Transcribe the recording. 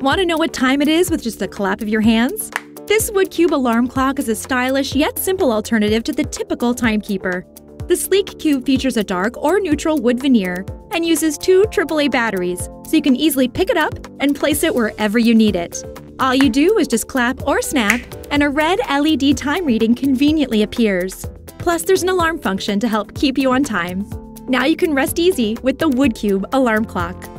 Want to know what time it is with just a clap of your hands? This wood cube alarm clock is a stylish yet simple alternative to the typical timekeeper. The sleek cube features a dark or neutral wood veneer and uses two AAA batteries, so you can easily pick it up and place it wherever you need it. All you do is just clap or snap, and a red LED time reading conveniently appears. Plus, there's an alarm function to help keep you on time. Now you can rest easy with the Woodcube alarm clock.